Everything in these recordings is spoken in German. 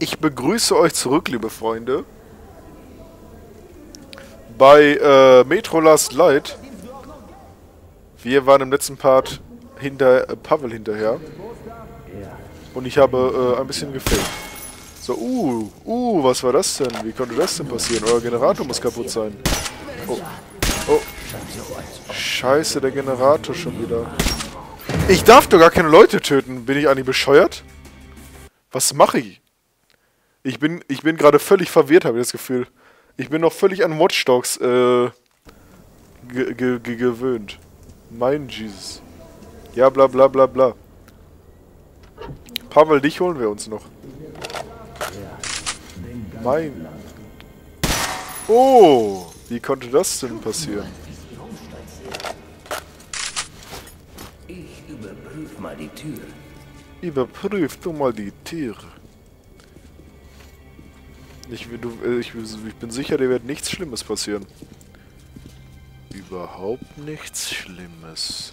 Ich begrüße euch zurück, liebe Freunde. Bei äh, Metro Last Light. Wir waren im letzten Part hinter äh, Pavel hinterher. Und ich habe äh, ein bisschen gefällt. So, uh, uh, was war das denn? Wie konnte das denn passieren? Euer Generator muss kaputt sein. Oh, oh. Scheiße, der Generator schon wieder. Ich darf doch gar keine Leute töten. Bin ich eigentlich bescheuert? Was mache ich? Ich bin, ich bin gerade völlig verwirrt, habe ich das Gefühl. Ich bin noch völlig an Watch Dogs äh, ge ge ge gewöhnt. Mein Jesus. Ja, bla bla bla bla. Pavel, dich holen wir uns noch. Mein. Oh, wie konnte das denn passieren? Ich überprüfe mal die Tür. Überprüf du mal die Tiere. Ich, du, ich, ich bin sicher, dir wird nichts Schlimmes passieren. Überhaupt nichts Schlimmes.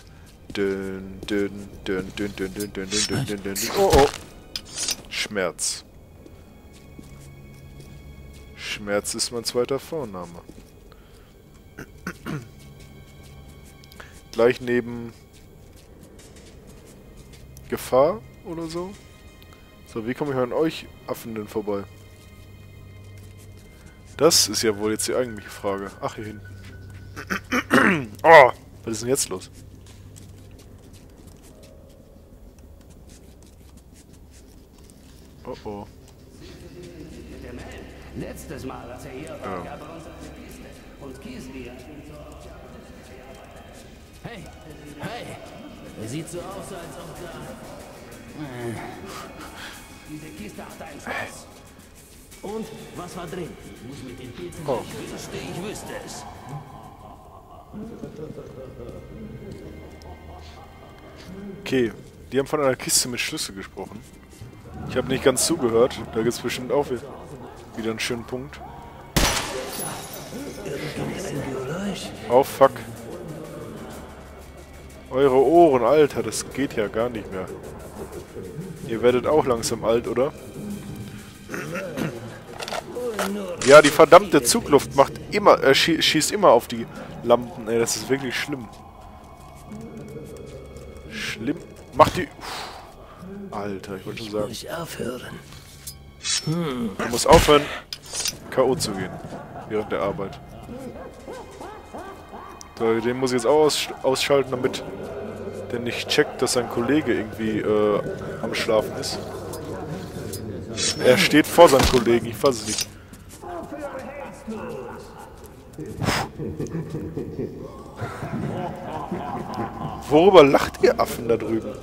Oh, oh. Schmerz. Schmerz ist mein zweiter Vorname. Gleich neben Gefahr oder so. So, wie komme ich an euch Affen denn vorbei? Das ist ja wohl jetzt die eigentliche Frage. Ach, hier hinten. oh, was ist denn jetzt los? Oh oh. Letztes Mal, als er hier war, gab er uns eine Kiste. Und Kisli hat ihn Hey, hey! Er sieht so aus, als ob da... Äh, Diese Kiste hat ein Schloss. Und, was war drin? Ich muss mit den Pilzen Oh. Ich wüsste, ich wüsste es. Okay, die haben von einer Kiste mit Schlüssel gesprochen. Ich habe nicht ganz zugehört. Da gibt es bestimmt auch wi- wieder einen schönen Punkt. Oh fuck. Eure Ohren, Alter, das geht ja gar nicht mehr. Ihr werdet auch langsam alt, oder? Ja, die verdammte Zugluft macht immer, äh, schie schießt immer auf die Lampen, ey, das ist wirklich schlimm. Schlimm. Macht die... Alter, ich wollte schon sagen. Nicht aufhören. Du musst aufhören, K.O. zu gehen. Während der Arbeit. So, den muss ich jetzt auch aus ausschalten, damit der nicht checkt, dass sein Kollege irgendwie äh, am Schlafen ist. Er steht vor seinem Kollegen, ich fasse es nicht. Worüber lacht ihr Affen da drüben?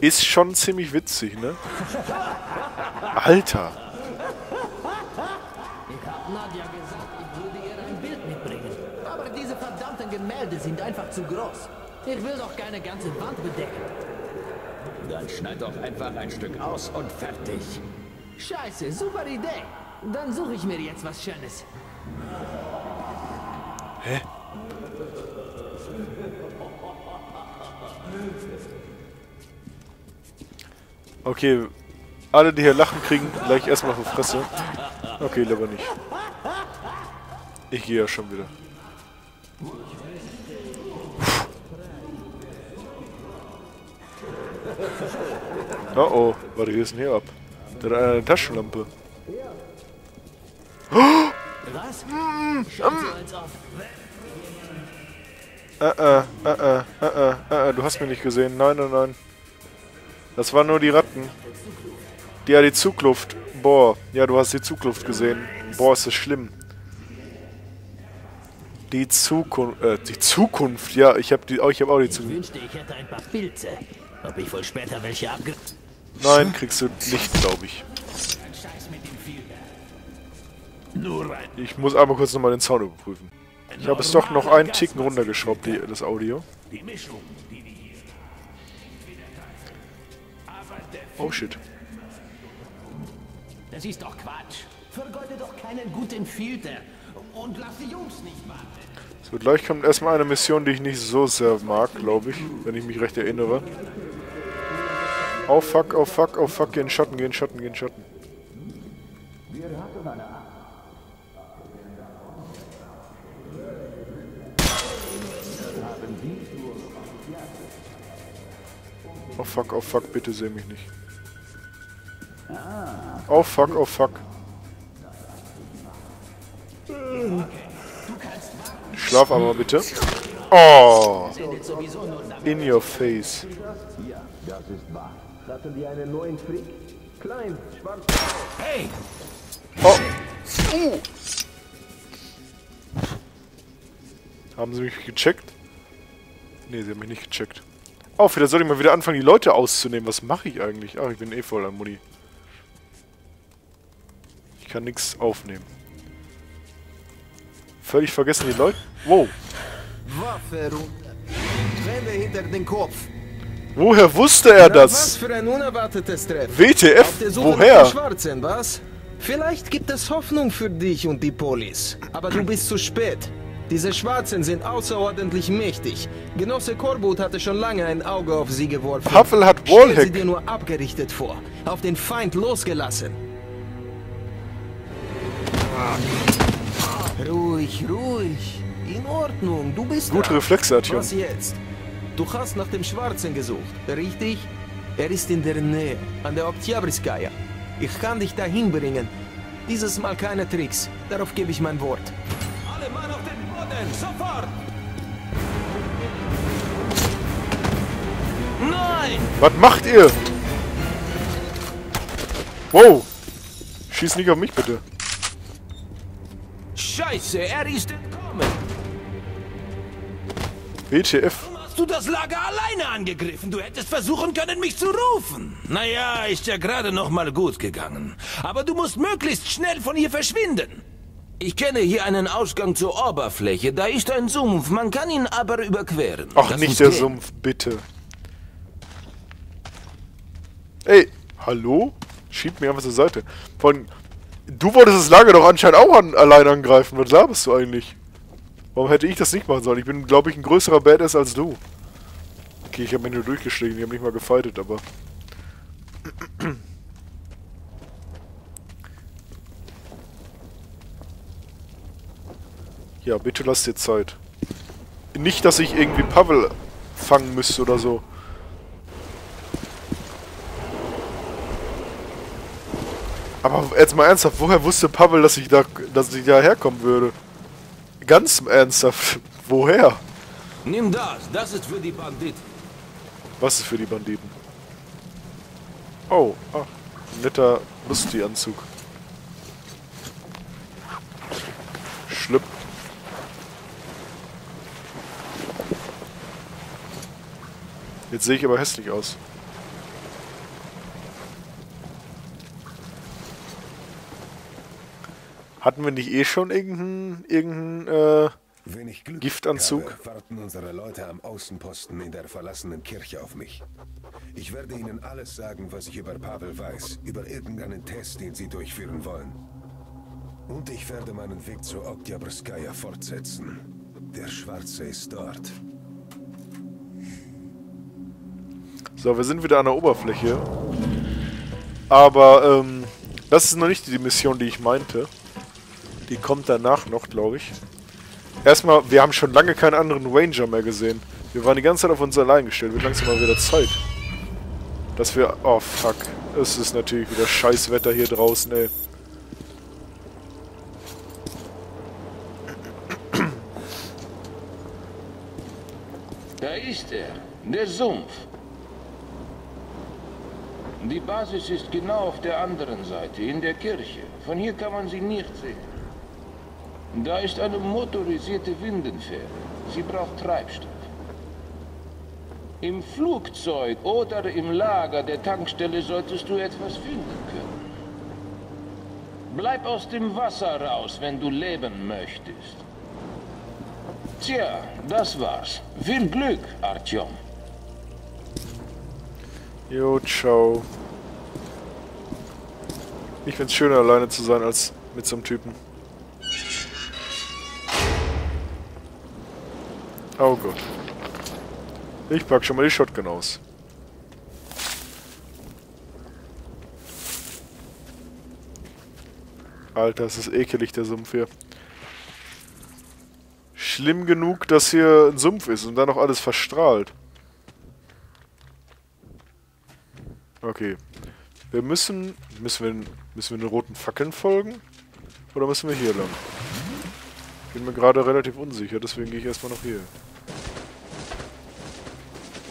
Ist schon ziemlich witzig, ne? Alter! Ich hab Nadja gesagt, ich würde ihr ein Bild mitbringen. Aber diese verdammten Gemälde sind einfach zu groß. Ich will doch keine ganze Wand bedecken. Dann schneid doch einfach ein Stück aus und fertig. Scheiße, super Idee. Dann suche ich mir jetzt was Schönes. Hä? Okay, alle, die hier lachen, kriegen gleich erstmal auf die Fresse. Okay, lieber nicht. Ich gehe ja schon wieder. Oh oh, hier ist denn hier ab? Der hat eine Taschenlampe. Was? Ob. Äh, äh, äh, äh, äh, äh, äh, du hast mich nicht gesehen. Nein, nein, nein. Das waren nur die Ratten. Die, ja, die Zugluft. Boah, ja, du hast die Zugluft gesehen. Boah, ist das schlimm. Die Zukunft, äh, die Zukunft, ja, ich habe die, oh, ich habe auch die Ich Zukunft. wünschte, ich hätte ein paar Pilze. Ob ich wohl später welche abge... Nein, kriegst du nicht, glaube ich. Ich muss einmal kurz nochmal den Sound überprüfen. Ich habe es doch noch einen Ticken runtergeschraubt, die, das Audio. Die Mischung, die wir hier... Aber der Oh shit. Das ist doch Quatsch. Vergeude doch keinen guten Filter. Und lass die Jungs nicht warten. So, gleich kommt erstmal eine Mission, die ich nicht so sehr mag, glaube ich, wenn ich mich recht erinnere. Oh fuck, oh fuck, oh fuck, geh in Schatten, geh in Schatten, geh in Schatten. Oh fuck, oh fuck, bitte seh mich nicht. Oh fuck, oh fuck. Schlaf aber bitte. Oh! In your face. Das ist wahr. Hatten die einen neuen Freak? Klein, schwarz. Hey! Oh! Uh. Haben sie mich gecheckt? Ne, sie haben mich nicht gecheckt. Oh, vielleicht soll ich mal wieder anfangen, die Leute auszunehmen. Was mache ich eigentlich? Ach, ich bin eh voll an Muni. Ich kann nichts aufnehmen. Völlig vergessen die Leute. Wow. Waffe runter. Hinter den Kopf. Woher wusste er Na, Was das? für ein unerwartetes Treffen. WTF? Woher? Schwarzen, was? Vielleicht gibt es Hoffnung für dich und die Polis. Aber du bist zu spät. Diese Schwarzen sind außerordentlich mächtig. Genosse Korbut hatte schon lange ein Auge auf sie geworfen. Pavel hat Stell sie Wallhack. dir nur abgerichtet vor. Auf den Feind losgelassen. Ruhig, ruhig. In Ordnung, du bist Gute. Reflexe, Artyom. Was jetzt? Du hast nach dem Schwarzen gesucht, richtig? Er ist in der Nähe, an der Oktyabrskaya. Ich kann dich dahin bringen. Dieses Mal keine Tricks, darauf gebe ich mein Wort. Boden! Sofort! Nein! Was macht ihr? Wow. Schieß nicht auf mich, bitte. Scheiße, er ist entkommen! WTF. Hast du das Lager alleine angegriffen? Du hättest versuchen können, mich zu rufen. Naja, ist ja gerade noch mal gut gegangen. Aber du musst möglichst schnell von hier verschwinden. Ich kenne hier einen Ausgang zur Oberfläche. Da ist ein Sumpf. Man kann ihn aber überqueren. Ach, Lass nicht der gehen. Sumpf, bitte. Ey, hallo? Schiebt mir einfach zur Seite. Von, du wolltest das Lager doch anscheinend auch an, allein angreifen. Was laberst du eigentlich? Warum hätte ich das nicht machen sollen? Ich bin, glaube ich, ein größerer Badass als du. Okay, ich habe mir nur durchgeschlagen. Die haben nicht mal gefightet, aber... Ja, bitte lass dir Zeit. Nicht, dass ich irgendwie Pavel fangen müsste oder so. Aber jetzt mal ernsthaft, woher wusste Pavel, dass ich da, dass ich da herkommen würde? Ganz ernsthaft, woher? Nimm das. Das ist für die Banditen. Was ist für die Banditen? Oh, ach, netter Musti-Anzug. Schlüpp. Jetzt sehe ich aber hässlich aus. Hatten wir nicht eh schon irgendeinen, irgendeinen, äh, Giftanzug? habe, warten unsere Leute am Außenposten in der verlassenen Kirche auf mich. Ich werde ihnen alles sagen, was ich über Pavel weiß, über irgendeinen Test, den sie durchführen wollen. Und ich werde meinen Weg zur Oktyabrskaya fortsetzen. Der Schwarze ist dort. So, wir sind wieder an der Oberfläche. Aber, ähm, das ist noch nicht die Mission, die ich meinte. Die kommt danach noch, glaube ich. Erstmal, wir haben schon lange keinen anderen Ranger mehr gesehen. Wir waren die ganze Zeit auf uns allein gestellt. Wird langsam mal wieder Zeit. Dass wir... Oh, fuck. Es ist natürlich wieder scheiß Wetter hier draußen, ey. Da ist er, der Sumpf. Die Basis ist genau auf der anderen Seite, in der Kirche. Von hier kann man sie nicht sehen. Da ist eine motorisierte Windenfähre. Sie braucht Treibstoff. Im Flugzeug oder im Lager der Tankstelle solltest du etwas finden können. Bleib aus dem Wasser raus, wenn du leben möchtest. Tja, das war's. Viel Glück, Artyom. Jo, ciao. Ich find's schöner, alleine zu sein, als mit so einem Typen. Oh Gott. Ich pack schon mal die Shotgun aus. Alter, es ist ekelig, der Sumpf hier. Schlimm genug, dass hier ein Sumpf ist und dann noch alles verstrahlt. Okay. Wir müssen... Müssen wir, müssen wir den roten Fackeln folgen? Oder müssen wir hier lang? Bin mir gerade relativ unsicher, deswegen gehe ich erstmal noch hier.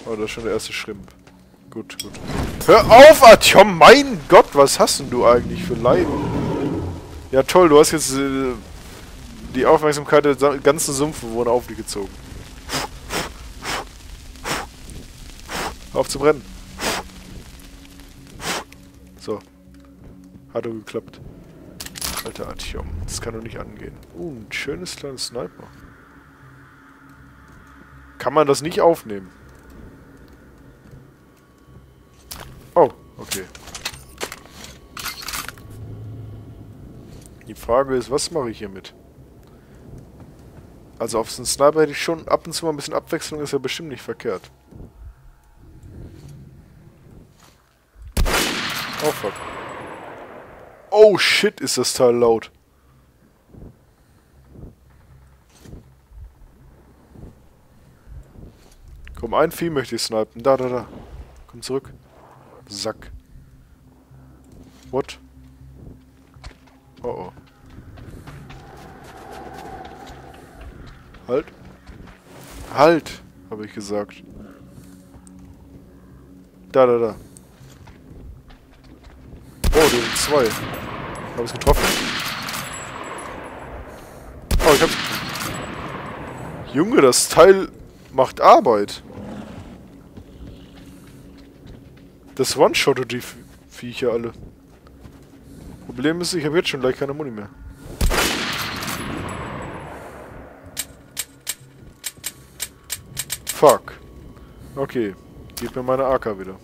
Oh, das ist schon der erste Schrimp. Gut, gut. Hör auf, Artyom! Mein Gott, was hast denn du eigentlich für Leiden? Ja toll, du hast jetzt äh, die Aufmerksamkeit der ganzen Sumpfbewohner auf dich gezogen. Auf zu brennen. So. Hat doch geklappt. Alter Artyom, das kann doch nicht angehen. Uh, ein schönes kleines Sniper. Kann man das nicht aufnehmen? Oh, okay. Die Frage ist, was mache ich hiermit? Also auf so einen Sniper hätte ich schon ab und zu mal ein bisschen Abwechslung, ist ja bestimmt nicht verkehrt. Fuck. Oh shit, ist das Teil laut. Komm, ein Vieh möchte ich snipen. Da, da, da. Komm zurück. Sack. What? Oh oh. Halt. Halt, habe ich gesagt. Da, da, da. Sind zwei. Habe ich es getroffen? Oh, ich hab's. Junge, das Teil macht Arbeit. Das One-Shottet die Viecher alle. Problem ist, ich habe jetzt schon gleich keine Muni mehr. Fuck. Okay. Gib mir meine AK wieder.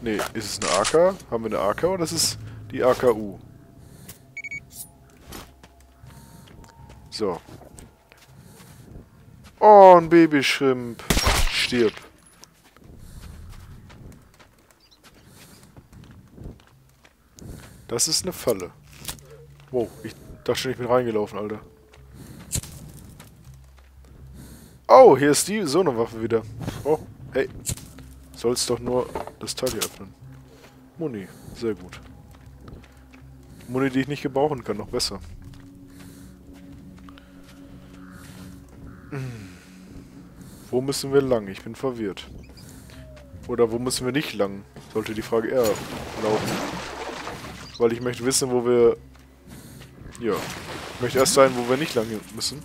Ne, ist es eine AK? Haben wir eine AK oder ist es die AKU? So. Oh, ein Babyschrimp. Stirb. Das ist eine Falle. Wow, ich dachte schon, ich bin reingelaufen, Alter. Oh, hier ist die Sonowaffe wieder. Oh, hey. Sollst doch nur das Teil hier öffnen. Muni, sehr gut. Muni, die ich nicht gebrauchen kann, noch besser. Hm. Wo müssen wir lang? Ich bin verwirrt. Oder wo müssen wir nicht lang? Sollte die Frage eher laufen. Weil ich möchte wissen, wo wir... Ja. Ich möchte erst sein, wo wir nicht lang müssen.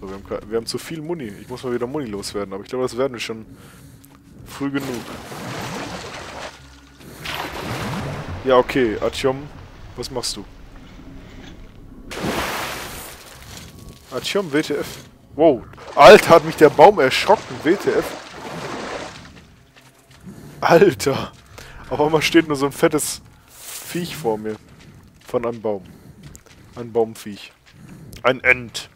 So, wir haben, wir haben zu viel Muni. Ich muss mal wieder Muni loswerden. Aber ich glaube, das werden wir schon früh genug. Ja, okay. Artyom, was machst du? Artyom, WTF. Wow. Alter, hat mich der Baum erschrocken. WTF. Alter. Auf einmal steht nur so ein fettes Viech vor mir. Von einem Baum. Ein Baumviech. Ein Ent.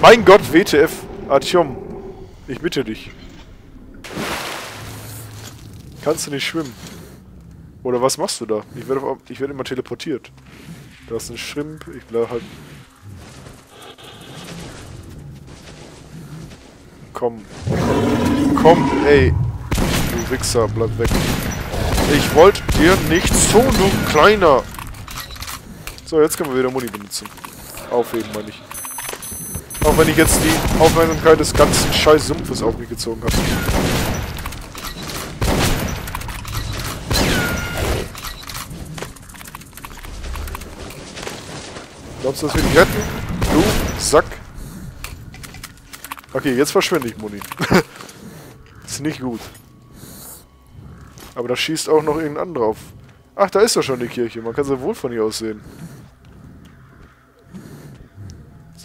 Mein Gott, WTF. Artyom. Ich bitte dich. Kannst du nicht schwimmen? Oder was machst du da? Ich werde ich werde immer teleportiert. Da ist ein Schrimp. Ich bleib halt... Komm. Komm, ey. Du Wichser, bleib weg. Ich wollte dir nichts tun, du Kleiner. So, jetzt können wir wieder Muni benutzen. Aufheben, meine ich. Auch wenn ich jetzt die Aufmerksamkeit des ganzen scheiß Sumpfes auf mich gezogen habe. Glaubst du, dass wir dich retten? Du Sack. Okay, jetzt verschwinde ich Muni. ist nicht gut. Aber da schießt auch noch irgendein anderer auf. Ach, da ist doch schon die Kirche. Man kann sie wohl von hier aus sehen.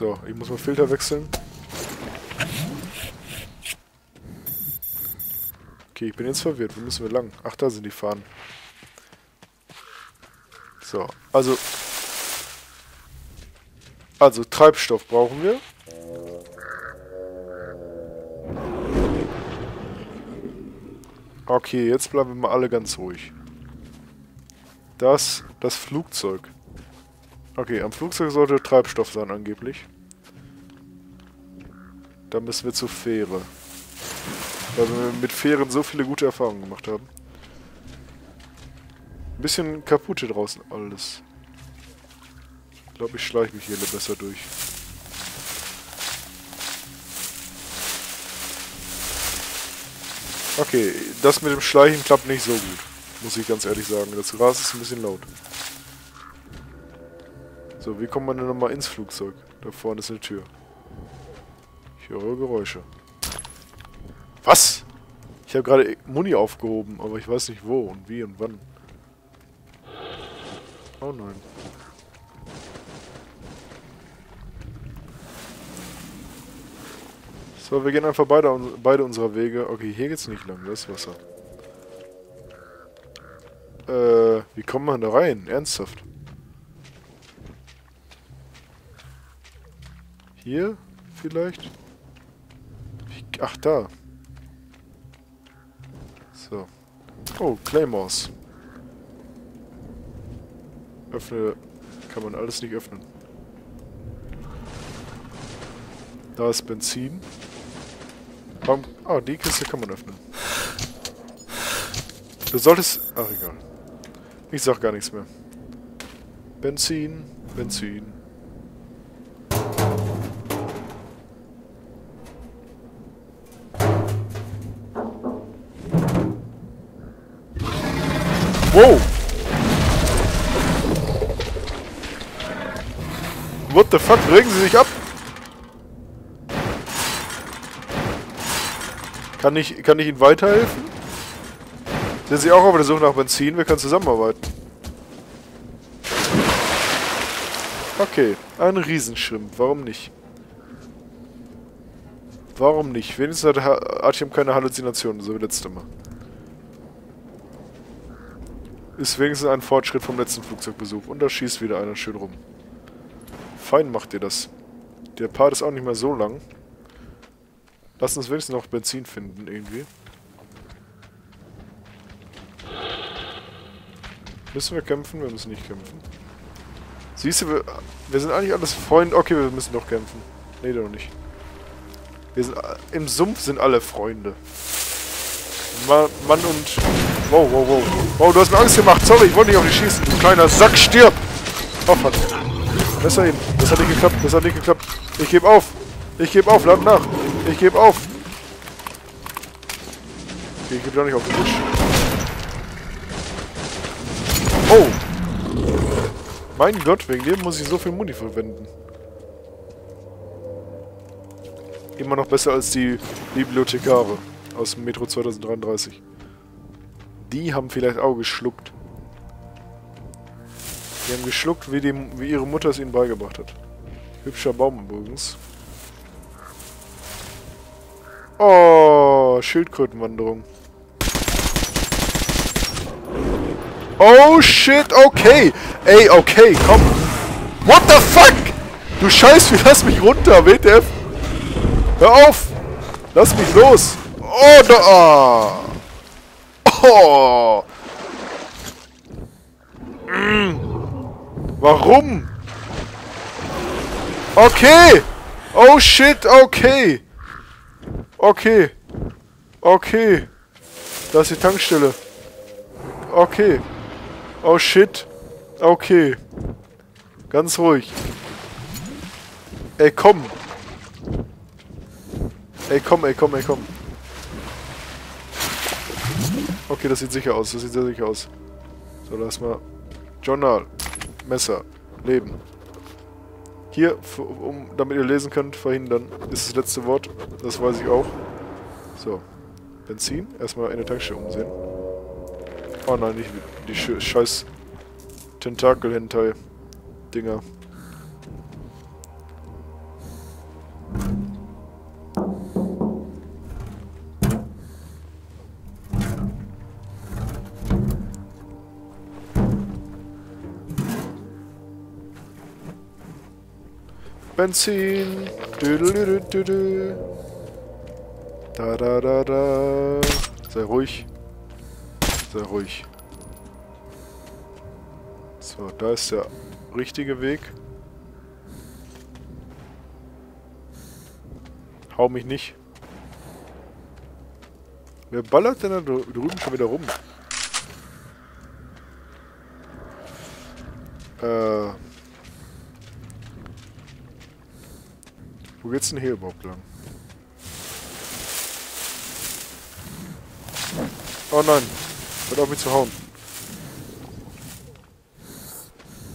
So, ich muss mal Filter wechseln. Okay, ich bin jetzt verwirrt. Wo müssen wir lang? Ach, da sind die Fahnen. So, also... Also, Treibstoff brauchen wir. Okay, jetzt bleiben wir mal alle ganz ruhig. Das, das Flugzeug. Okay, am Flugzeug sollte Treibstoff sein angeblich. Da müssen wir zur Fähre. Weil wir mit Fähren so viele gute Erfahrungen gemacht haben. Ein bisschen kaputt hier draußen alles. Ich glaube, ich schleiche mich hier besser durch. Okay, das mit dem Schleichen klappt nicht so gut. Muss ich ganz ehrlich sagen. Das Gras ist ein bisschen laut. So, wie kommt man denn nochmal ins Flugzeug? Da vorne ist eine Tür. Ich höre Geräusche. Was? Ich habe gerade Muni aufgehoben, aber ich weiß nicht wo und wie und wann. Oh nein. So, wir gehen einfach beide, beide unserer Wege. Okay, hier geht's nicht lang, das ist Wasser. Äh, wie kommt man da rein? Ernsthaft? Hier? Vielleicht? Ach, da. So. Oh, Claymores. Öffne... Kann man alles nicht öffnen. Da ist Benzin. Warum... Ah, die Kiste kann man öffnen. Du solltest... Ach, egal. Ich sag gar nichts mehr. Benzin, Benzin. Wow! What the fuck? Regen Sie sich ab! Kann ich, kann ich Ihnen weiterhelfen? Sind Sie auch auf der Suche nach Benzin? Wir können zusammenarbeiten. Okay, ein Riesenschrimp. Warum nicht? Warum nicht? Wenigstens hat Artyom keine Halluzinationen, so wie letzte Mal. Ist wenigstens ein Fortschritt vom letzten Flugzeugbesuch. Und da schießt wieder einer schön rum. Fein macht ihr das. Der Part ist auch nicht mehr so lang. Lass uns wenigstens noch Benzin finden, irgendwie. Müssen wir kämpfen? Wir müssen nicht kämpfen. Siehst du, wir, wir sind eigentlich alles Freunde. Okay, wir müssen doch kämpfen. Nee, doch nicht. Wir sind, Im Sumpf sind alle Freunde. Ma Mann und... Wow, wow, wow. Wow, du hast mir Angst gemacht. Sorry, ich wollte nicht auf dich schießen. Du kleiner Sack, stirb! Oh, Mann. Besser hin. Das hat nicht geklappt. Das hat nicht geklappt. Ich gebe auf. Ich gebe auf. Lad nach. Ich gebe auf. Okay, ich gebe doch nicht auf den Tisch. Oh! Mein Gott, wegen dem muss ich so viel Muni verwenden. Immer noch besser als die Bibliothekare aus dem Metro 2033. Die haben vielleicht auch geschluckt. Die haben geschluckt, wie, die, wie ihre Mutter es ihnen beigebracht hat. Hübscher Baum übrigens. Oh, Schildkrötenwanderung. Oh shit, okay. Ey, okay, komm. What the fuck? Du Scheiß, wie lass mich runter, WTF. Hör auf. Lass mich los. Oh, da. Oh. Mm. Warum? Okay. Oh shit, okay. Okay. Okay. Da ist die Tankstelle. Okay. Oh shit. Okay. Ganz ruhig. Ey, komm. Ey, komm, ey, komm, ey, komm. Okay, das sieht sicher aus. Das sieht sehr sicher aus. So, lass mal. Journal. Messer. Leben. Hier, um, damit ihr lesen könnt, verhindern, ist das letzte Wort. Das weiß ich auch. So. Benzin. Erstmal in der Tankstelle umsehen. Oh nein, nicht die scheiß Tentakel-Hentai-Dinger. Benzin. Da da da da. Sei ruhig. Sehr ruhig. So, da ist der richtige Weg. Hau mich nicht. Wer ballert denn da drüben schon wieder rum? Äh. Geht's denn hier überhaupt lang? Oh nein. Hört auf mich zu hauen.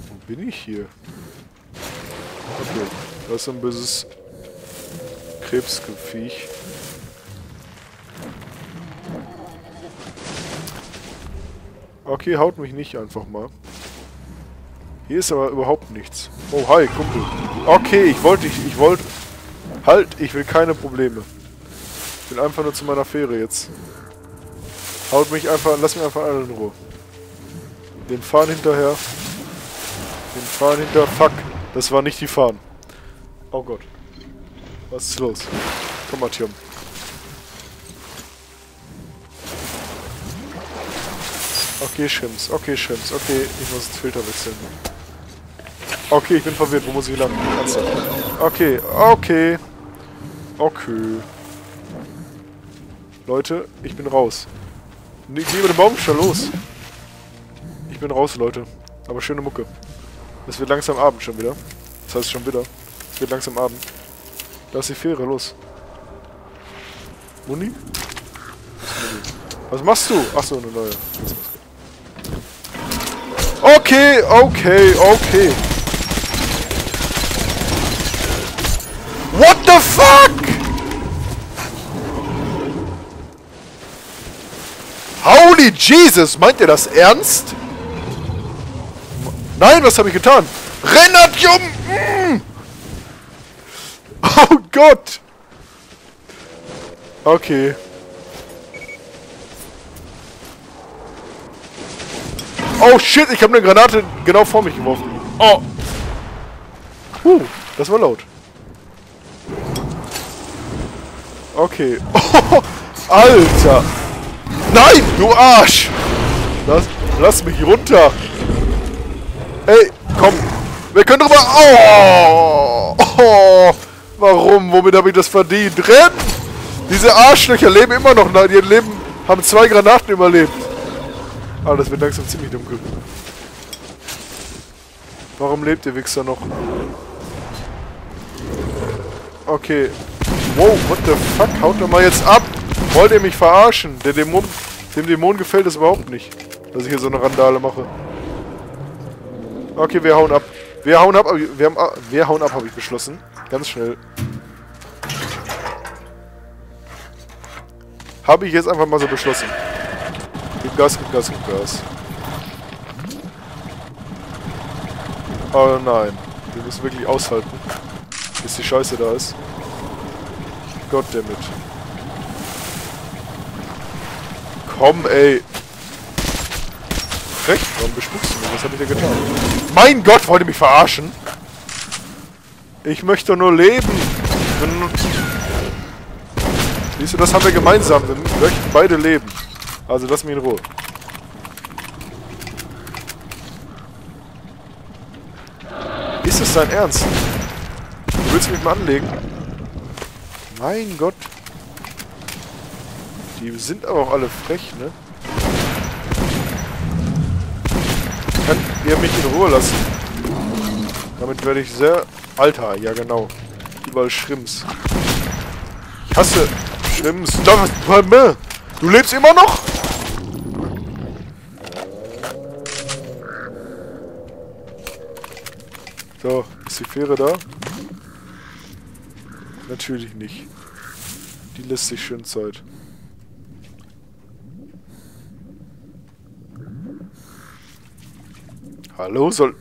Wo bin ich hier? Okay. Da ist ein böses Krebsgefiech. Okay, haut mich nicht einfach mal. Hier ist aber überhaupt nichts. Oh, hi, Kumpel. Okay, ich wollte, ich, ich wollte... Halt, ich will keine Probleme. Ich will einfach nur zu meiner Fähre jetzt. Haut mich einfach, lass mich einfach alle in Ruhe. Den Fahren hinterher. Den Fahren hinter... Fuck, das war nicht die Fahren. Oh Gott. Was ist los? Komm mal, Tiom. Okay, Schrimps. Okay, Schrimps. Okay, ich muss den Filter wechseln. Okay, ich bin verwirrt. Wo muss ich landen? Ernsthaft. Okay, okay. Okay. Leute, ich bin raus. Ne, geh über den Baum schon los. Ich bin raus, Leute. Aber schöne Mucke. Es wird langsam Abend schon wieder. Das heißt schon wieder. Es wird langsam Abend. Da ist die Fähre, los. Muni? Was machst du? Achso, eine neue. Okay, okay, okay. What the fuck? Holy Jesus, meint ihr das ernst? Nein, was habe ich getan? Renatium! Mm. Oh Gott! Okay. Oh shit, ich habe eine Granate genau vor mich geworfen. Oh. Huh, das war laut. Okay. Alter. Nein, du Arsch. Lass, lass mich runter. Ey, komm. Wir können drüber... Oh. oh. Warum? Womit habe ich das verdient? Renn! Diese Arschlöcher leben immer noch. Die leben, haben zwei Granaten überlebt. Ah, das wird langsam ziemlich dunkel. Warum lebt ihr Wichser noch? Okay. Wow, what the fuck? Haut doch mal jetzt ab! Wollt ihr mich verarschen? Der Dämon, dem Dämon gefällt es überhaupt nicht, dass ich hier so eine Randale mache. Okay, wir hauen ab. Wir hauen ab, wir, haben, wir hauen ab, habe ich beschlossen. Ganz schnell. Habe ich jetzt einfach mal so beschlossen. Gib Gas, gib Gas, gib Gas. Oh nein. Wir müssen wirklich aushalten, bis die Scheiße da ist. Goddammit. Komm, ey. Recht, warum bespuckst du mich? Was hab ich dir getan? Mein Gott, wollt ihr mich verarschen? Ich möchte nur leben. Siehst du, das haben wir gemeinsam. Wir möchten beide leben. Also lass mich in Ruhe. Ist es dein Ernst? Du willst mich mal anlegen? Mein Gott. Die sind aber auch alle frech, ne? Könnt ihr mich in Ruhe lassen? Damit werde ich sehr... Alter, ja genau. Überall Schrimps. Ich hasse Schrimps. Du lebst immer noch? So, ist die Fähre da? Natürlich nicht. Die lässt sich schön Zeit. Hallo, soll...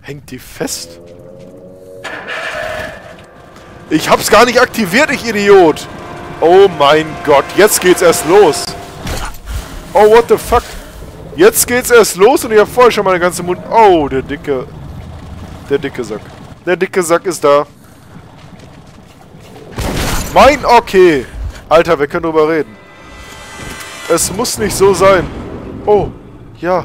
Hängt die fest? Ich hab's gar nicht aktiviert, ich Idiot! Oh mein Gott, jetzt geht's erst los! Oh, what the fuck? Jetzt geht's erst los und ich habe vorher schon meine ganze Mund... Oh, der dicke... Der dicke Sack. Der dicke Sack ist da. Mein... Okay. Alter, wir können drüber reden. Es muss nicht so sein. Oh, ja.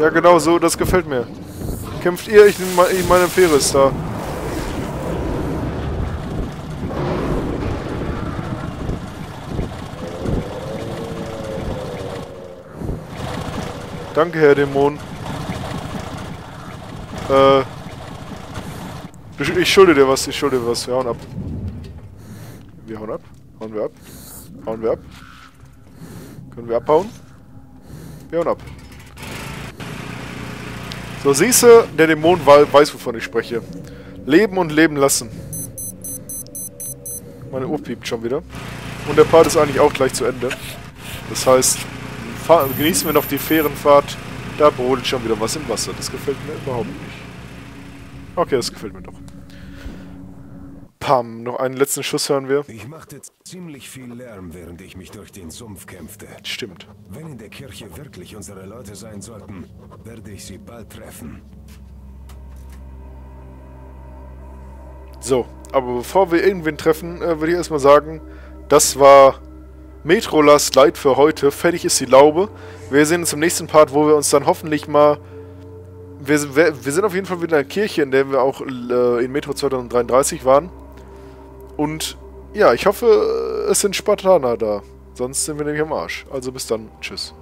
Ja, genau so, das gefällt mir. Kämpft ihr, ich nehme meine Fähre ist da. Danke, Herr Dämon. Äh. Ich schulde dir was, ich schulde dir was. Wir hauen ab. Wir hauen ab. Hauen wir ab. Hauen wir ab. Können wir abhauen? Wir hauen ab. So, siehste, der Dämon weiß, wovon ich spreche. Leben und leben lassen. Meine Uhr piept schon wieder. Und der Part ist eigentlich auch gleich zu Ende. Das heißt, genießen wir noch die Fährenfahrt. Da brodelt schon wieder was im Wasser. Das gefällt mir überhaupt nicht. Okay, das gefällt mir doch. Pam, noch einen letzten Schuss hören wir. Ich machte ziemlich viel Lärm, während ich mich durch den Sumpf kämpfte. Stimmt. Wenn in der Kirche wirklich unsere Leute sein sollten, werde ich sie bald treffen. So, aber bevor wir irgendwen treffen, äh, würde ich erstmal sagen, das war Metro Last Light für heute. Fertig ist die Laube. Wir sehen uns im nächsten Part, wo wir uns dann hoffentlich mal... Wir, wir, wir sind auf jeden Fall wieder in der Kirche, in der wir auch äh, in Metro 2033 waren. Und ja, ich hoffe, es sind Spartaner da. Sonst sind wir nämlich am Arsch. Also bis dann. Tschüss.